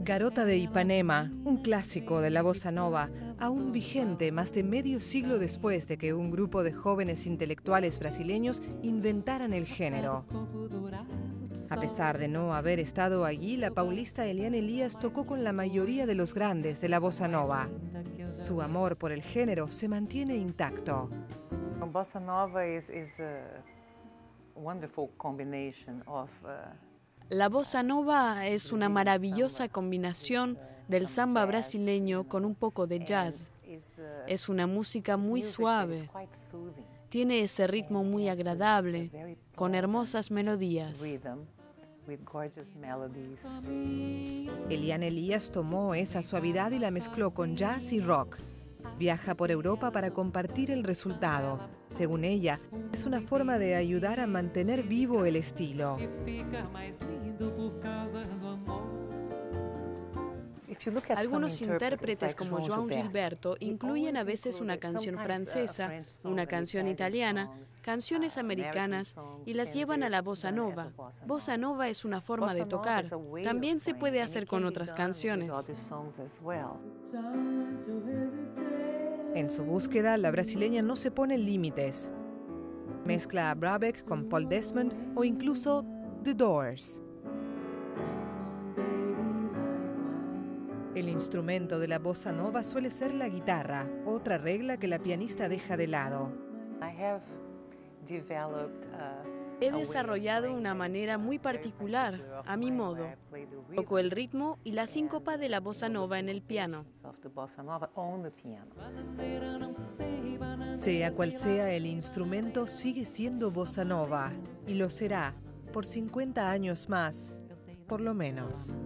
Garota de Ipanema, un clásico de la bossa nova, aún vigente más de medio siglo después de que un grupo de jóvenes intelectuales brasileños inventaran el género. A pesar de no haber estado allí, la paulista Eliane Elías tocó con la mayoría de los grandes de la bossa nova. Su amor por el género se mantiene intacto. Bossa Nova is, La bossa nova es una maravillosa combinación del samba brasileño con un poco de jazz. Es una música muy suave. Tiene ese ritmo muy agradable, con hermosas melodías. Eliane Elías tomó esa suavidad y la mezcló con jazz y rock. Viaja por Europa para compartir el resultado. Según ella, es una forma de ayudar a mantener vivo el estilo. Algunos intérpretes como João Gilberto incluyen a veces una canción francesa, una canción italiana, canciones americanas y las llevan a la bossa nova. Bossa nova es una forma de tocar. También se puede hacer con otras canciones. En su búsqueda, la brasileña no se pone límites. Mezcla a Brabeck con Paul Desmond o incluso The Doors. El instrumento de la bossa nova suele ser la guitarra, otra regla que la pianista deja de lado. He desarrollado una manera muy particular, a mi modo. Toco el ritmo y la síncopa de la bossa nova en el piano. Sea cual sea el instrumento, sigue siendo bossa nova y lo será por 50 años más, por lo menos.